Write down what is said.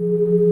you